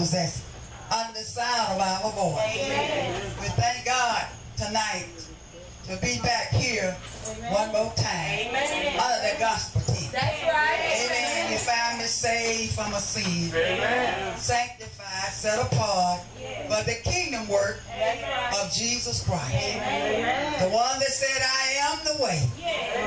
of that's under the sound of our voice. We thank God tonight to be back here one more time under the gospel. That's right. Amen. You found me saved from a sin. Sanctified, set apart for the kingdom work of Jesus Christ. The one that said, I am the way,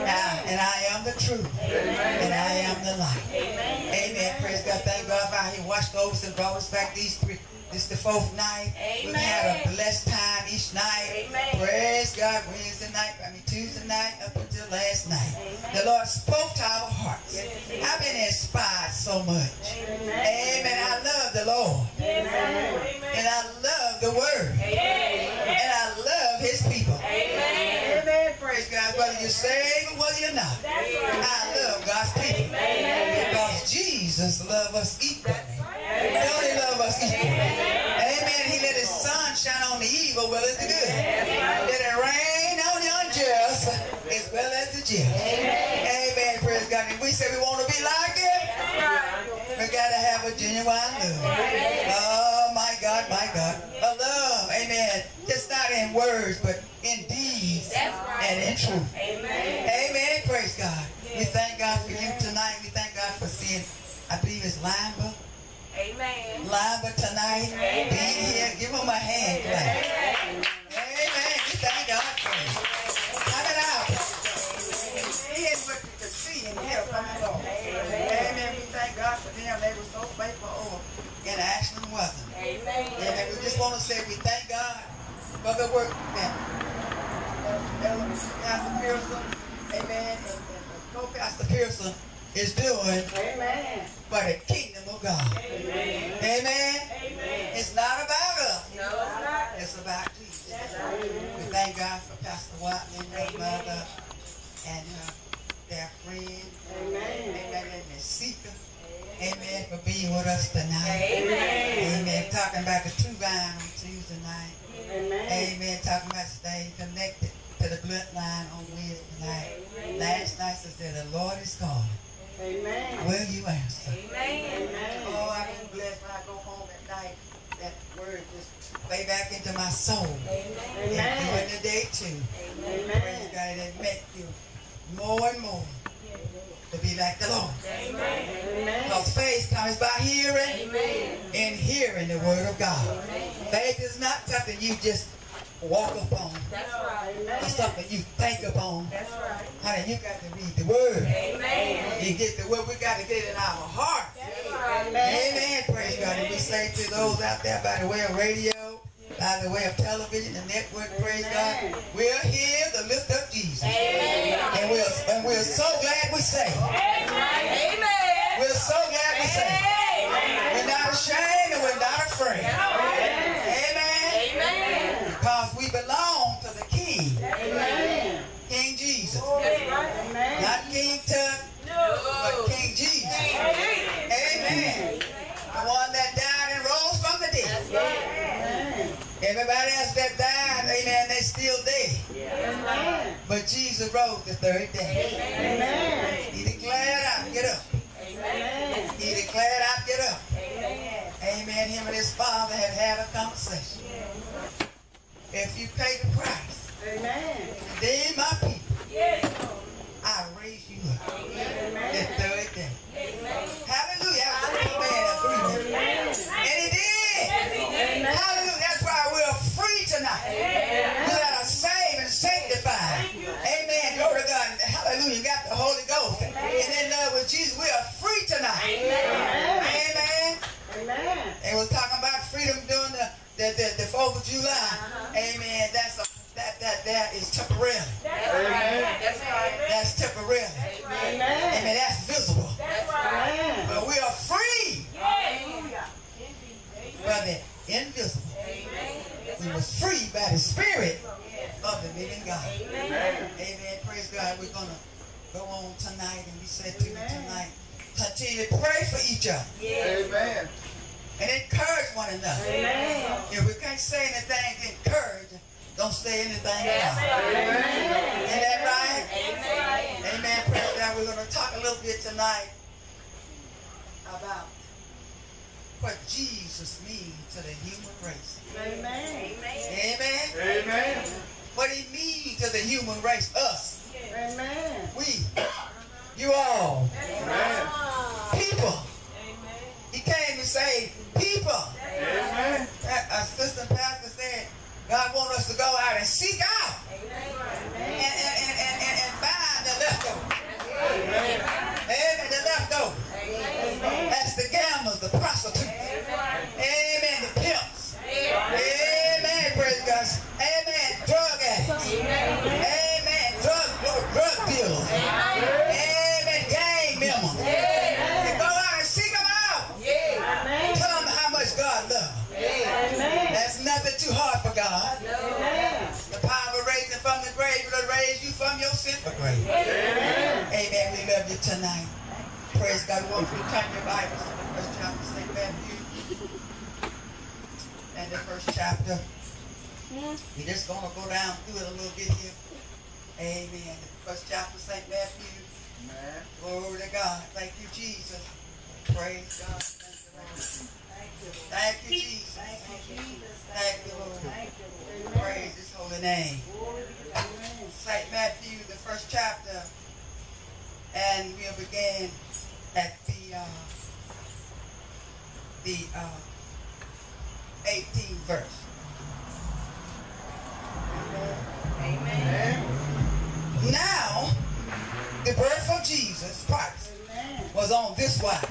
Now, and I am the truth, and I am the light. Amen. Amen. Praise God. Thank God for how He watched over and brought us back these three. This the fourth night. Amen. We've had a blessed time each night. Amen. Praise God. Wednesday night, I mean Tuesday night up until last night. The Lord spoke to our hearts. I've been inspired so much. Amen. I love the Lord. Amen. And I love the Word. Amen. And I love His people. Amen. Praise God. Whether you're saved or whether you're not. I love God's people. Because Jesus loves us equally. Don't He love us? Amen. He let His sun shine on the evil well as the good. Let it rain on the unjust as well as the just. Amen. Praise God. And we say we want to be like it. We got to have a genuine love. Oh, my God, my God. A love, amen. Just not in words, but in deeds and in truth. Amen. Praise God. We thank God for you tonight. We thank God for seeing, I believe it's Lamba. Amen. Lamba tonight. Being here. Give him a hand clap. Amen. We thank God for it. Clap it out. Seeing what you could see and hear from the Lord. Amen. We thank God for them. They were so faithful over in Ashland wasn't. Amen. Amen. We just want to say we thank God for the work that Pastor Pearson, amen, and, and co-pastor Pearson is doing Amen. for the kingdom God. Amen. Amen. Amen. It's not about us. No, it's not. It's about Jesus. We thank God for Pastor Watley and her mother and uh, their friend. Amen. Amen. And seeker. Amen. For being with us tonight. Amen. Amen. Talking about the true vine on Tuesday night. Amen. Amen. Talking about staying connected to the bloodline on Wednesday night. Last night I said, the Lord is calling. Amen. Will you answer? Amen. Oh, I've been blessed when I go home at night. That word just play back into my soul. And during the day too. Praise God. And it make you more and more to be like the Lord. Amen. Because faith comes by hearing Amen. and hearing the word of God. Faith is not something you just walk upon. That's right. It's something you think upon. That's right. Honey, you got to read the word. Amen. You get the word. We got to get it in our heart. That's right. Amen. Praise God. And we say to those out there by the way of radio, by the way of television and network, praise God, we're here to lift up Jesus. Amen. And we're, and we're so glad we say. Amen. We're so glad we say. We're not ashamed and we're not afraid. Amen. Rose the third day. About what Jesus means to the human race. Amen. Amen. Amen. Amen. What he means to the human race, us, Amen. we, you all, Amen. people. Amen. He came to say, people. Amen. A assistant pastor said, God wants us to go out and seek out and, and, and, and, and, and find the leftovers. Amen. From your sinful grave. Amen. Amen. We love you tonight. Praise God. We want you to turn your Bibles to the first chapter of St. Matthew. And the first chapter. Mm-hmm. We're just going to go down through it a little bit here. Amen. The first chapter of St. Matthew. Amen. Glory to God. Thank you, Jesus. Praise God. Thank you, Lord. Thank you, Jesus. Thank you, Lord. Praise his holy name. St. Matthew, the first chapter, and we'll begin at the uh, the uh, 18th verse. Amen. Now, the birth of Jesus Christ was on this wise.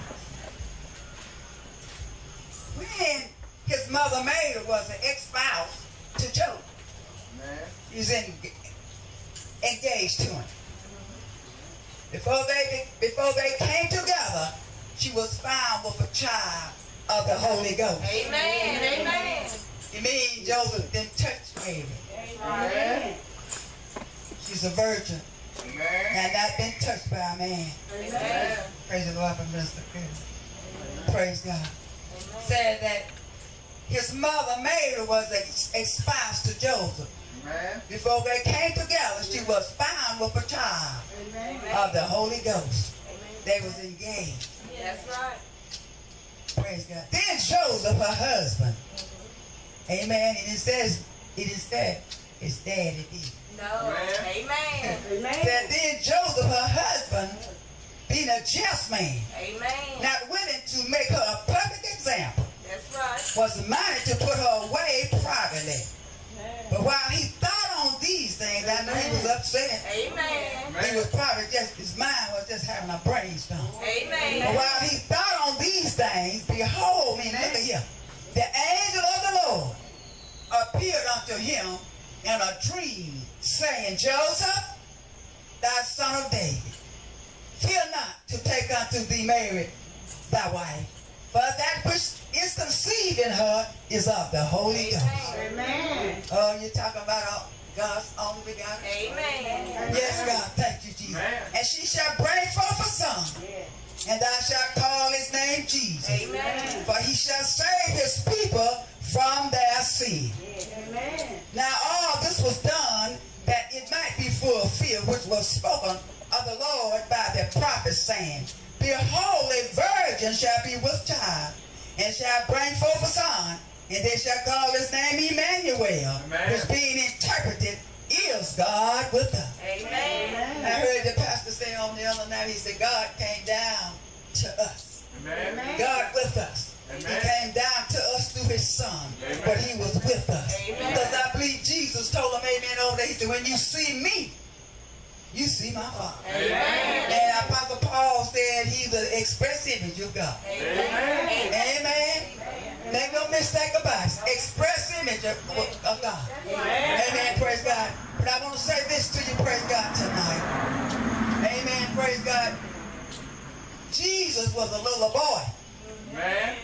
When his mother Mary was an ex-spouse to Joseph, Amen. he in, engaged to him. Before they before they came together, she was found with a child of the Holy Ghost. Amen. Amen. You mean Joseph didn't touch Mary? Amen. She's a virgin Amen. and not been touched by a man. Amen. Praise the Lord for Minister Chris. Praise God. Said that his mother Mary was a, a spouse to Joseph. Amen. Before they came together, she was found with a child of the Holy Ghost. They was engaged. That's right. Praise God. Then Joseph, her husband. Amen. And it says, it is said, his daddy did. No. Amen. That then Joseph, her husband, being a just man, Amen. not willing to make her a perfect example, That's right. was minded to put her away privately. But while he thought on these things, I know he was upset. Amen. He was probably just, his mind was just having a brainstorm. But Amen. while he thought on these things, behold, me, look at here. The angel of the Lord appeared unto him in a dream, saying, Joseph, thou son of David, fear not to take unto thee Mary, thy wife, for that which is conceived in her is of the Holy Ghost. Amen. Oh, you're talking about God's only begotten Amen. Yes, God, thank you, Jesus. Amen. And she shall bring forth a son, and thou shalt call his name Jesus. Amen. For he shall save his people from their sin. Amen. Now all this was done that it might be fulfilled which was spoken of the Lord by the prophet, saying, Behold, a virgin shall be with child, and shall bring forth a son, and they shall call his name Emmanuel, Amen. which being interpreted is God with us. Amen. I heard the pastor say on the other night, he said, God came down to us. Amen. Amen. God with us. He came down to us through his son, Amen. but he was with us. Amen. Because I believe Jesus told him, amen, over there, he said, when you see me, you see my father. Amen. And Apostle Paul said he's the express image of God. Amen. Amen. Make no mistake about it. Express image of, of God. Amen. Praise God. But I want to say this to you, praise God, tonight. Amen. Praise God. Jesus was a little boy, Amen.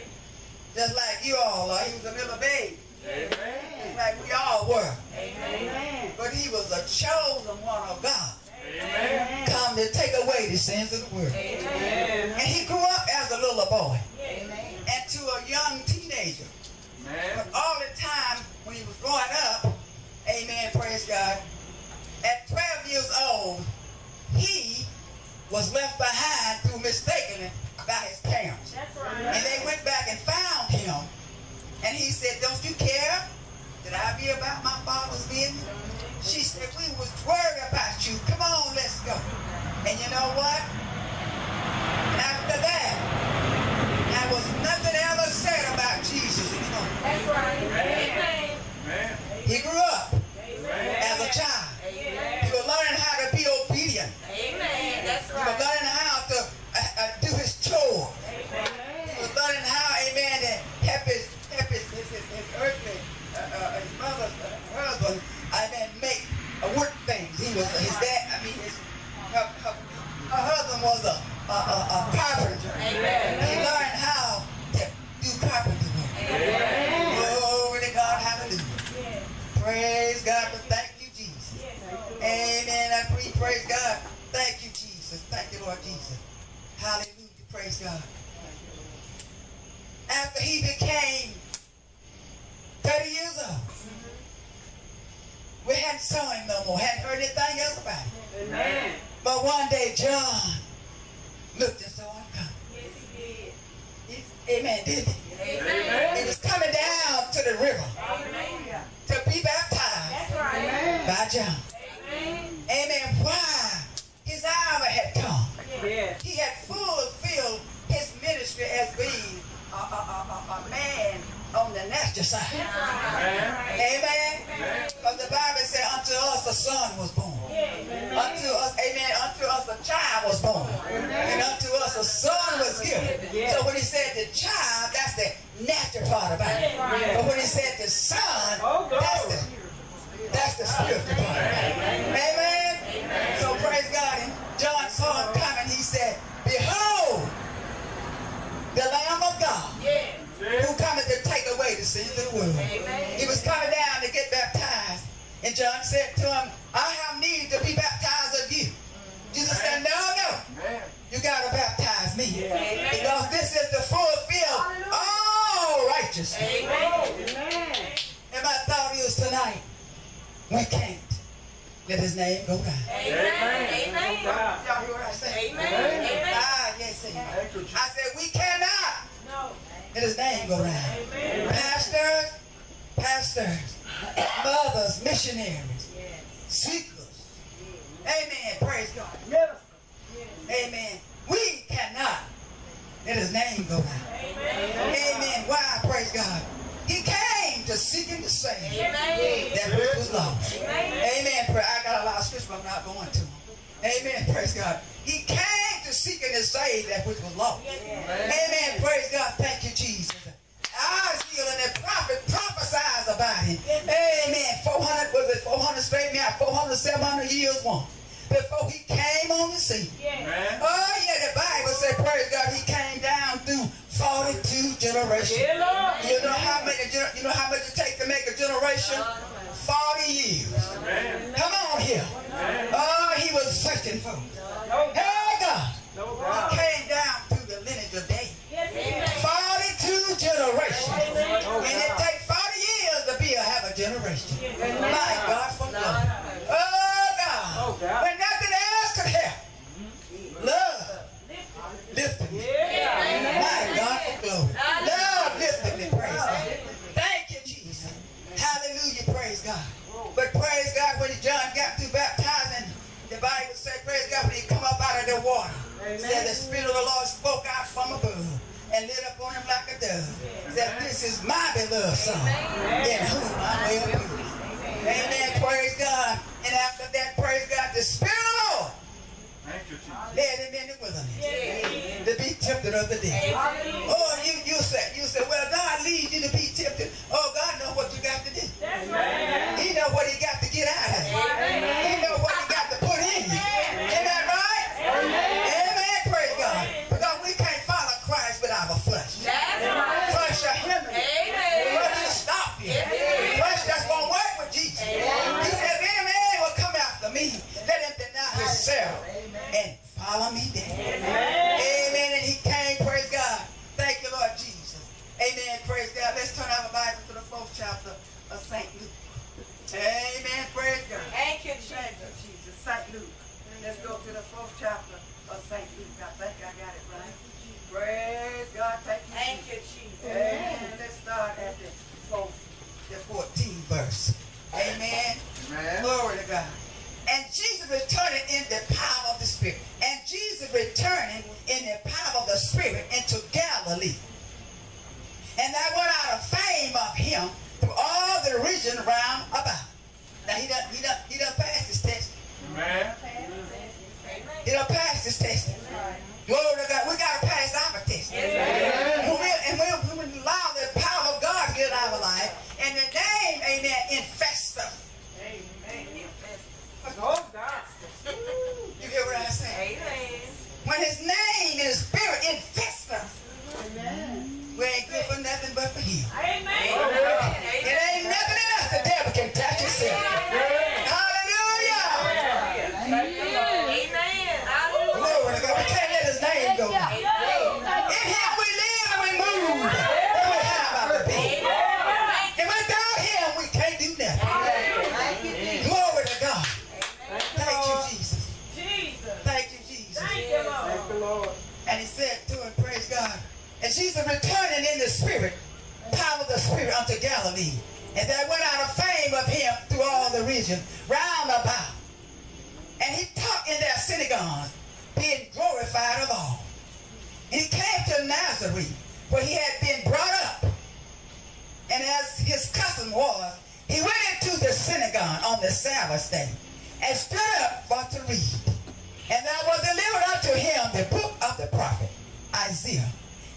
just like you all are. He was a little baby, Amen. just like we all were. Amen. But he was a chosen one of God, Amen. come to take away the sins of the world. Amen. And he grew up as a little boy Amen. and to a young teenager. Amen. But all the time when he was growing up, amen, praise God, at 12 years old, he was left behind you know what? After that, there was nothing ever said about Jesus anymore. That's right. Amen. Amen. He grew up Amen. as a child. Amen. He was learning how to be obedient. Amen. That's He was right. learning how to uh, uh, do his chore. He was learning how, amen, to help his, help his, his, his, his earthly, uh, uh, his mother's uh, husband, amen, make uh, work things. He was, his dad, I mean, his, her, her, her husband was a, a, a, a carpenter. Amen. He learned how to do carpenter work. Amen. Glory to God, hallelujah. Praise God, but thank you, Jesus. Amen. I pre praise God. Thank you, Jesus. Thank you, Lord Jesus. Hallelujah. Praise God. After he became 30 years old, we hadn't saw him no more, hadn't heard anything else about him. Amen. But one day, John looked and saw him coming. He- Amen, didn't he? He Amen. was coming down to the river Amen. to be baptized That's right. Amen. by John. Amen. Amen. Why? His hour had come. Yes. He had fulfilled his ministry as being a, a, a, a, a man the. Amen. Because the Bible said, unto us a son was born. Unto us, amen, unto us a child was born. And unto us a son was given. So when he said the child, that's the natural part about it. But when he said the son, that's the, that's the spiritual part. World. Amen. He was coming down to get baptized. And John said to him, I have need to be baptized of you. Jesus said, No, no. Amen. You got to baptize me. Amen. Because this is the fulfill all righteousness. Amen. Amen. And my thought is tonight, we can't let his name go down. Amen. Amen. God. Y'all hear what I say? Amen. Amen. Ah, yes, sir. Thank you, Jesus. I said, we cannot No. let his name go down. Pastors, pastors, mothers, missionaries, seekers. Amen. Praise God. Amen. We cannot let his name go out. Amen. Why? Praise God. He came to seek and to save Amen. that which was lost. Amen. Amen. I got a lot of scripture, but I'm not going to. Amen. Praise God. He came to seek and to save that which was lost. Amen. Praise God. Thank you, Jesus. Isaiah and the prophet prophesies about him. Amen. 400, was it 400, straight me out, 400, 700 years one. Before he came on the scene. Amen. Oh, yeah, the Bible said, praise God, he came down through 42 generations. Yeah, Lord. You know how many, gener- you know how much it takes to make a generation? 40 years. Amen. Come on here. Oh, he was searching for. No, Hey, God. no Said the Spirit of the Lord spoke out from above and lit up on him like a dove. Said, This is my beloved son, in whom I'm well pleased. Amen. Praise God. And after that, praise God, the Spirit of the Lord Thank you, Jesus. led him in the wilderness to be tempted of the devil. Oh, you you said you said, well, God leads you to be tempted. Oh, God knows what you got to do. Right. He know what he got to get out of you. He know Nazareth, where he had been brought up. And as his custom was, he went into the synagogue on the Sabbath day and stood up for to read. And there was delivered unto him the book of the prophet Isaiah.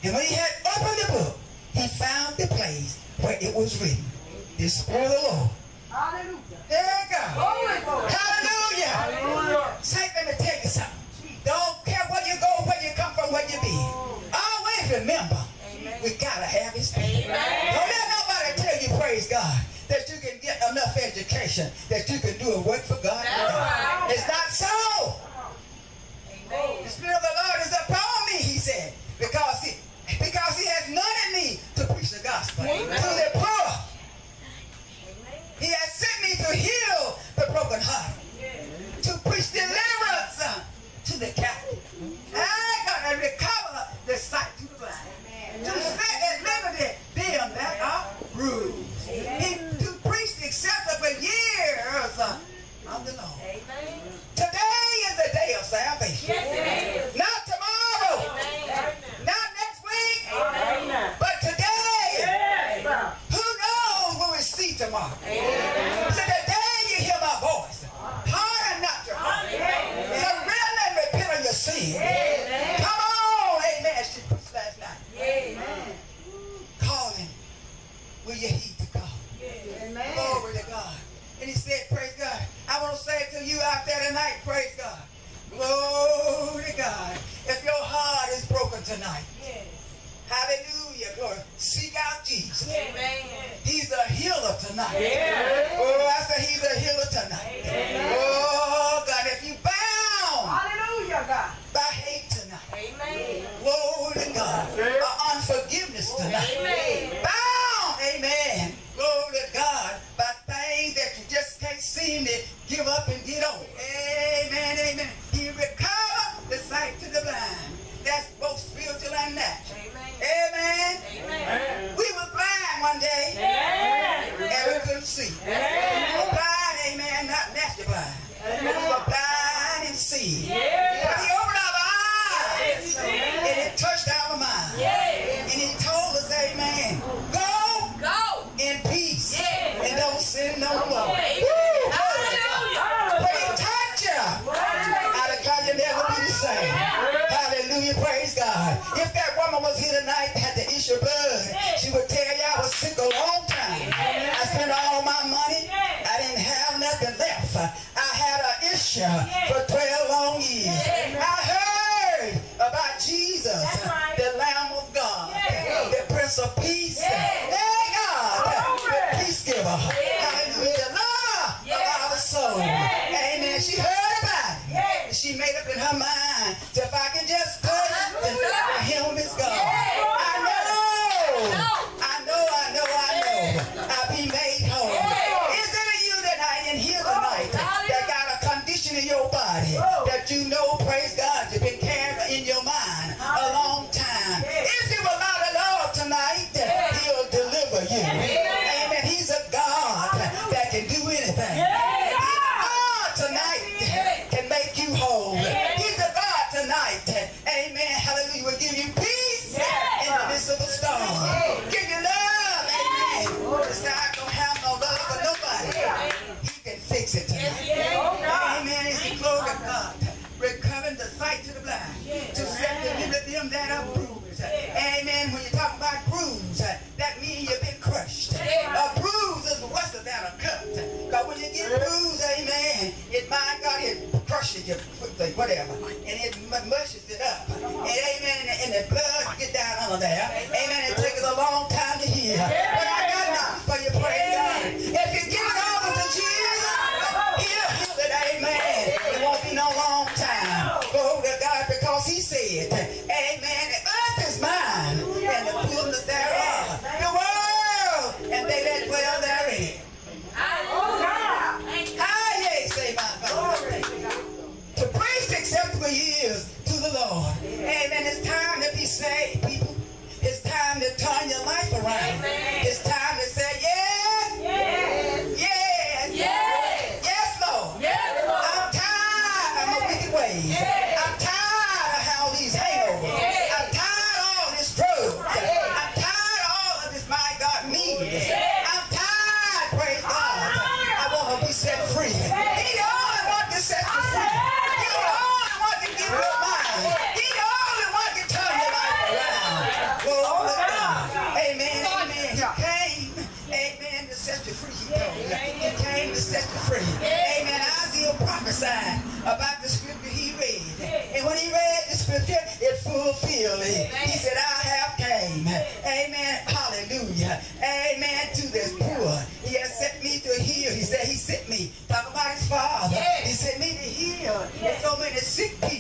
And when he had opened the book, he found the place where it was written, The Spirit of the Lord. Hallelujah. There you go. Hallelujah. Hallelujah. Saint, let me tell you something. Remember, we gotta have his spirit. Don't let nobody tell you, praise God, that you can get enough education that you can do a work for God. Right. It's not so. The Spirit of the Lord is upon me, he said, because he, because he has anointed me to preach the gospel to the poor. Of salvation. Not tomorrow, not next week, Amen. but today. Yes. Who knows when we see tomorrow? So today you hear my voice. Harden not your heart. Surrender and repent of your sin. Come on, amen. She preached last night. Calling. Will you heed the call? Glory to God. And he said, praise God. I want to say to you out there tonight, praise God. Glory to God. If your heart is broken tonight, yes. hallelujah, glory. Seek out Jesus. Amen. He's a healer tonight. Oh, I say he's a healer tonight. Oh, whatever. And it mu- my There's so many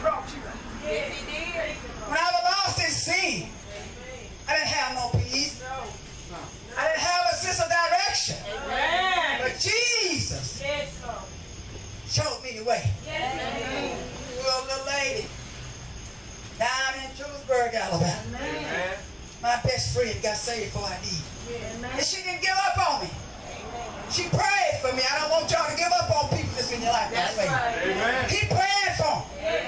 brought you out. Yes, he did. When I was lost in sin, I didn't have no peace. No. I didn't have a sense of direction. Amen. But Jesus yes, showed me the way. Yes, well, little lady down in Julesburg, Alabama. Amen. My best friend got saved for I did. Yeah, and she didn't give up on me. Amen. She prayed for me. I don't want y'all to give up on people that's in your life. That's right. Amen. He prayed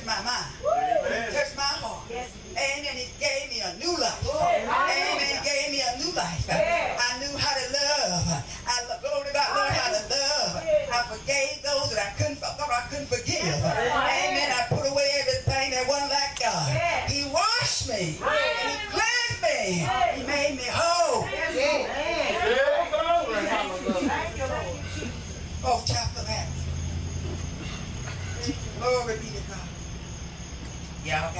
touched my mind. It touched my heart. Amen. It gave me a new life. Amen. It gave me a new life. I knew how to love. I learned about how to love. I forgave those that I couldn't thought I couldn't forgive. Amen. I put away everything that wasn't like God. He washed me. And he cleansed me. He made me whole. Oh, chapter of Acts. Glory be Dạ ok.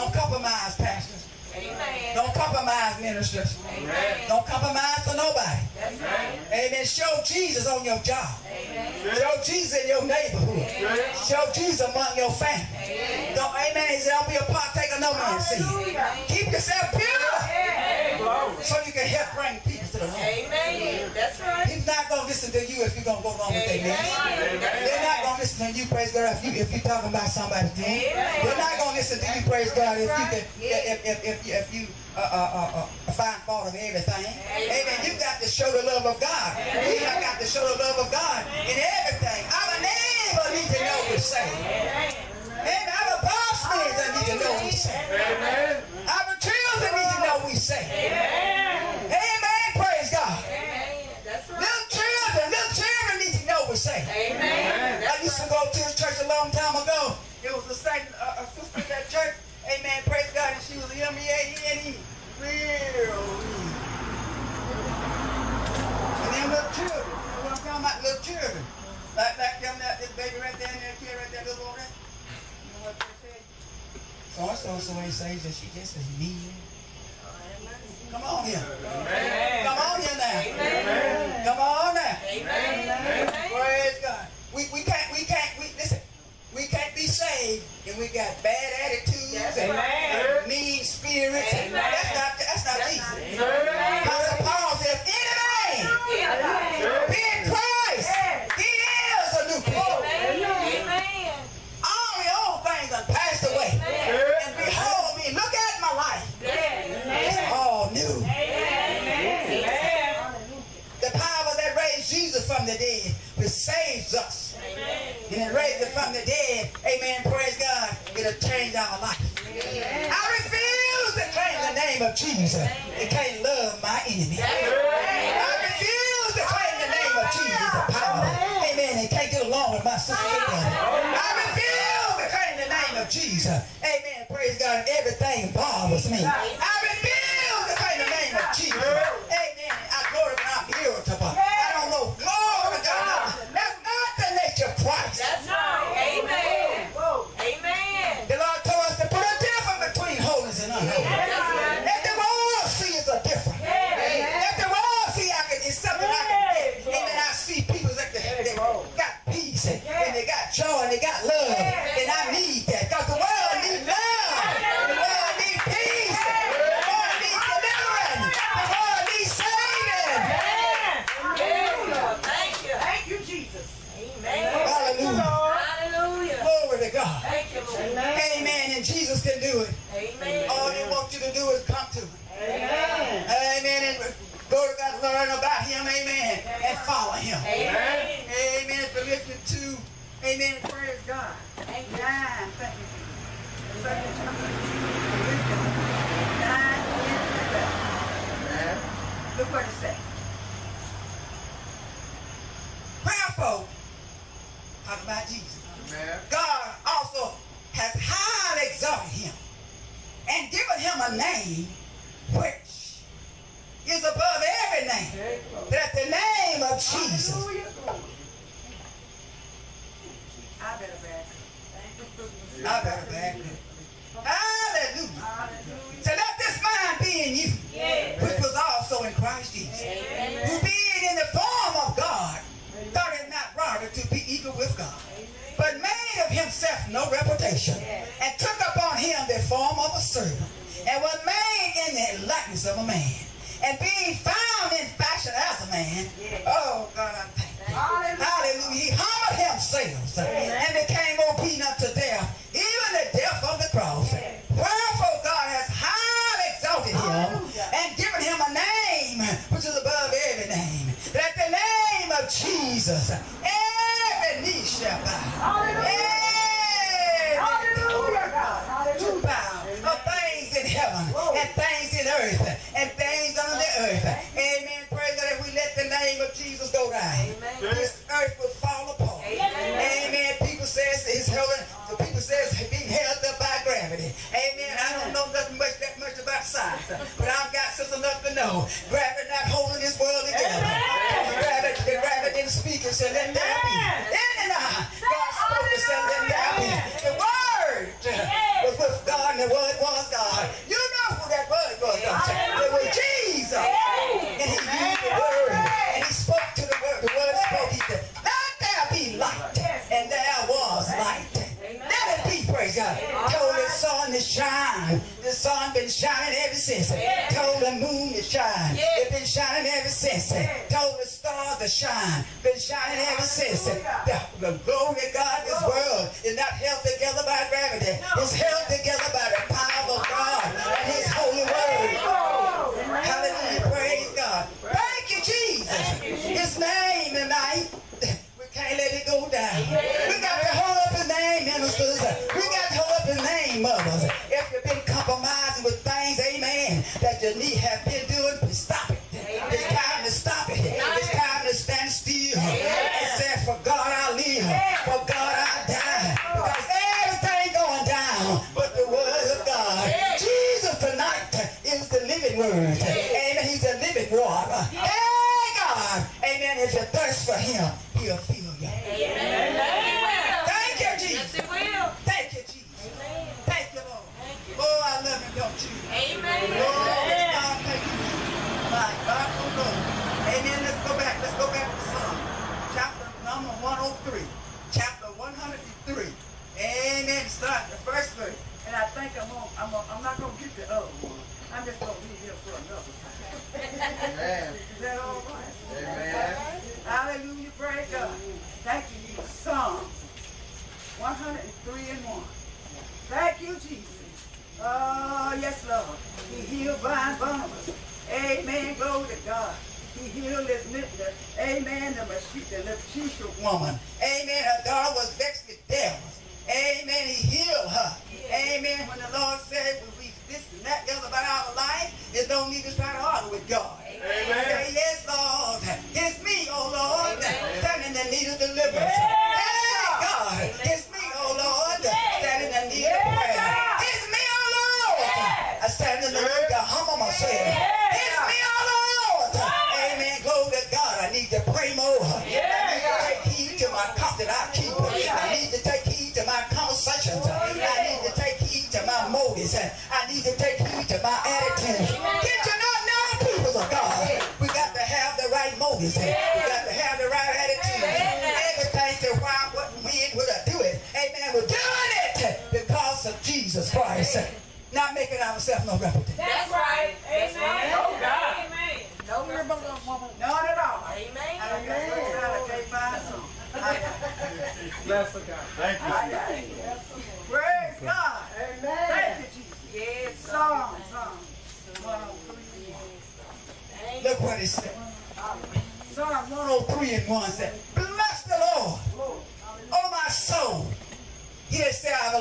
Don't compromise, pastors. Amen. Don't compromise, ministers. Amen. Don't compromise for nobody. That's right. Amen. Show Jesus on your job. Amen. Show Jesus in your neighborhood. Show Jesus among your family. Don't, amen. He said, don't be a partaker of no man's sin. Keep yourself pure so you can help bring people to the Lord. Amen. That's right. He's not going to listen to you if you're going to go wrong with their ministry. Amen. They're not going to listen to you, praise God, if, you, if you're talking about somebody's thing. Amen. They're not going to listen to you, praise God, if you, can, if, if, if, you, if you uh, uh, uh, uh, find fault of everything. Amen. You got to show the love of God. We have got to show the love of God in everything. Our neighbor need to know we're saved. Amen. Our boss man need to know we're saved. Amen. Our children need to know we're saved. Church a long time ago. It was a, saint, uh, a sister at that church. Amen. Praise God. And she was M-E-A-N-E. Real. And them little children. You know what I'm talking about? Little children. Like, like them, that, this baby right there and that kid right there, little over there. You know what they say? So-and-so, so they say that she just is mean. Come on here. Amen. Come on here now. Amen. Come on now. Amen. Praise God. We, we can't, we can't, we, can't be saved and we got bad attitudes That's and, right. mean spirits. Amen. that's not, that's not That's Jesus. not-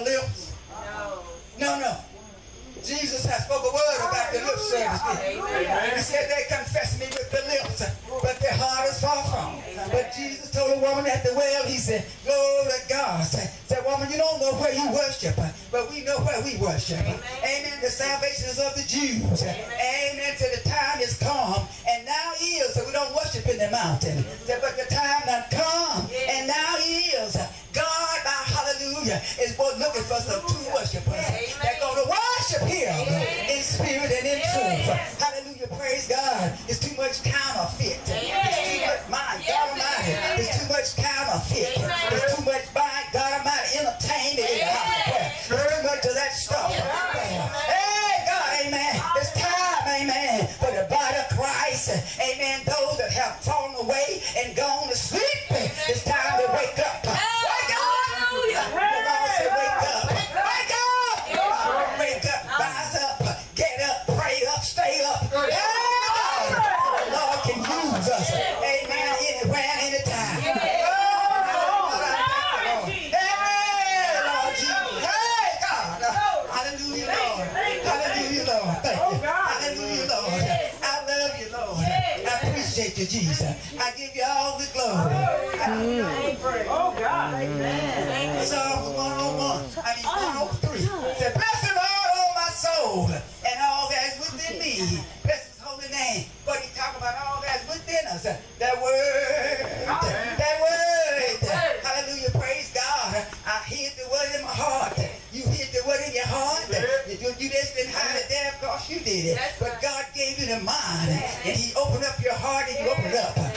lips? No, no. Jesus has spoke a word about the lip service. He said they confess me with the lips, but their heart is far from. But Jesus told a woman at the well, he said, Glory to God. Said, woman, you don't know where you worship, but we know where we worship. Amen. The salvation is of the Jews. Amen. To the time is come, and now is So we don't worship in the mountain. But the time has come, and now is hallelujah, is what looking for some true worshipers that going to worship him in spirit and in truth. Hallelujah, praise God. It's too much counterfeit. that word, that word. Hallelujah, praise God. I hid the word in my heart. You hid the word in your heart. You, you just been hiding there because you did it. But God gave you the mind, and He opened up your heart, and you opened up.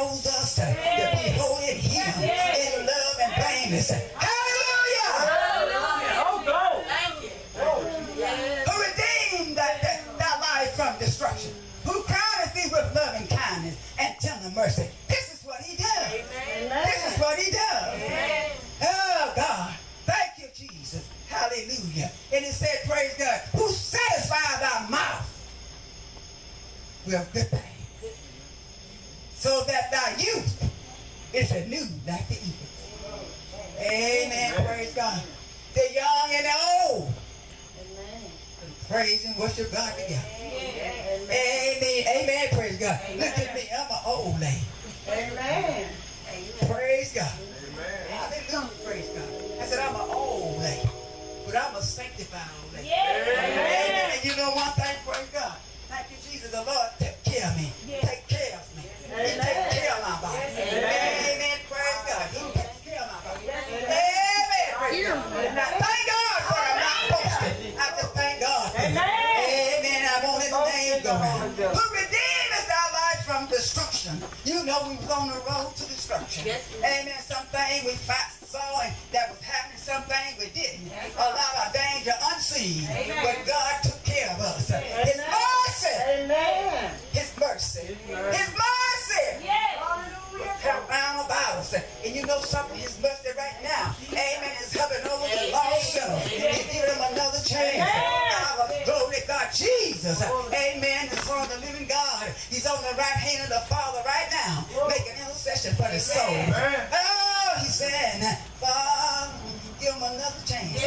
shows us that we hold it in love and praise. Jesus. Amen. The Son of the living God. He's on the right hand of the Father right now, making intercession for the soul. Oh, he's saying, Father, give him another chance.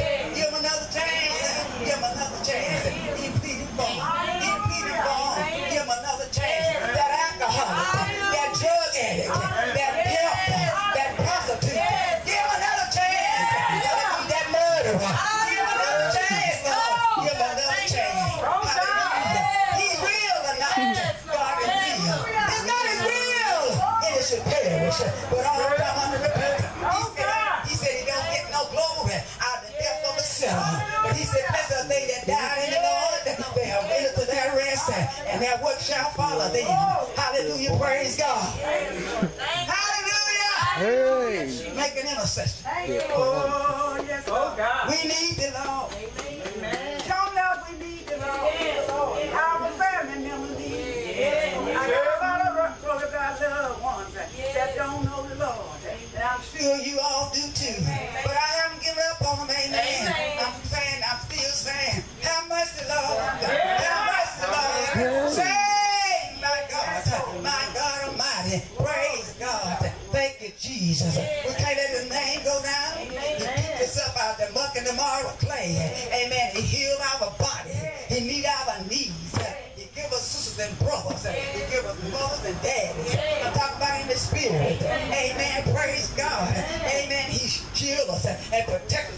Praise God. Hallelujah. Hey. Make an intercession. Hey. Oh, yes, oh, God. We need the Lord. Amen. Show love, we need the Lord. Yes. Our family members need yes. I got a lot of brothers I love ones yes. that don't know the Lord. And I'm sure you all do too. Amen. But I haven't given up on them. Amen. amen. I'm saying, I'm still saying, how much the Lord. Amen. clay. Amen. He healed our body. He meet our needs. He give us sisters and brothers. He give us mothers and daddies. I'm talking about in the spirit. Amen. Praise God. Amen. He healed us and protect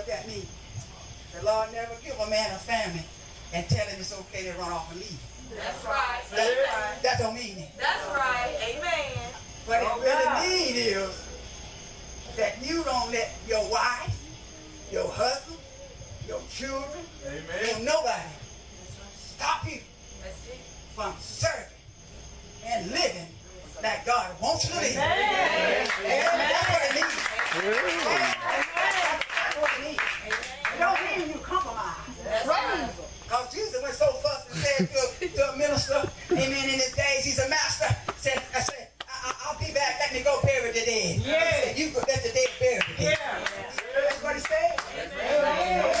what that means. The Lord never give a man a famine and tell him it's okay to run off and leave. That's right. That, that don't mean it. That's right. Amen. What oh, it really means is that you don't let your wife, your husband, your children, Amen. and nobody stop you from serving and living like God wants you to live. Amen. Amen. Amen don't mean you compromise. That's right. Because Jesus went so fussed and said to, to a minister, amen, in his days, he's a master. Said, I said, I, will be back. Let me go bury the dead. Yeah. Said, you go let the dead buried.' the. Yeah. That's what he said. Amen. Amen.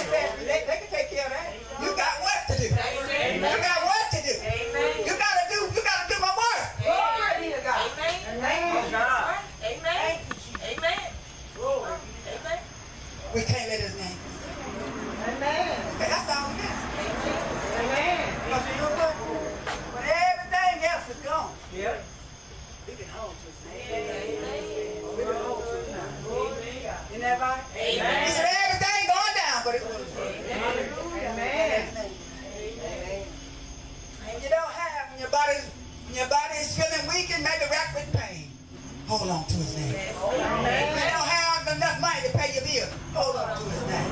Hold on to his name. Amen. They don't have enough money to pay your bills. Hold on to his name.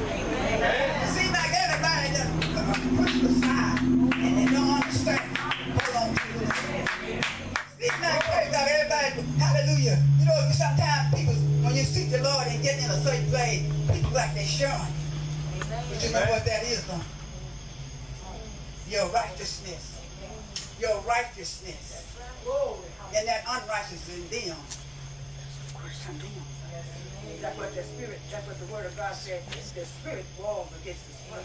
Amen. See, like everybody just push aside and they don't understand. Hold on to his name. See, like everybody, hallelujah. You know, sometimes people, when you seek the Lord and get in a certain place, people like they shun you. But you know what that is, though? Your righteousness. Your righteousness. And that unrighteousness in them Condemn. That's what the spirit, that's what the word of God said. The spirit walls against the flesh.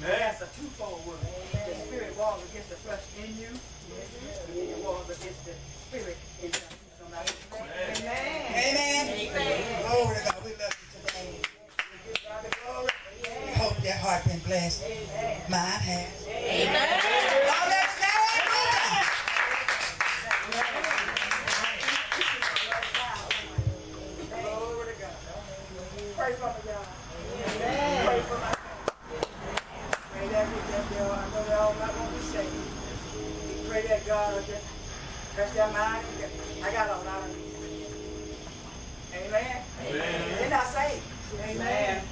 That's a twofold word. The spirit walls against the flesh in you, and then it walls against the spirit in somebody. Amen. Amen. Amen. Glory to God. We love you today. We give God the glory. We hope your heart been blessed. Mine has. Amen. God will just touch their mind. I got a lot of these. Amen. Amen. They're not saved. Amen.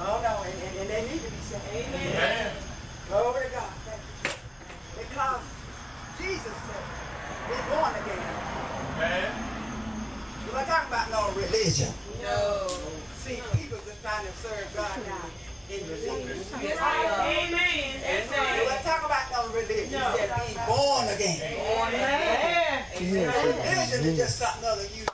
Oh, no, and, and, and they need to be saved. Amen. Glory to God. Thank you. Because Jesus said, be born again. Amen. We're not talking about no religion. No. See, people just trying to serve God now in religion. Yes. Amen. We're not talking about no religion. He said be born again. Amen. Religion is just something other you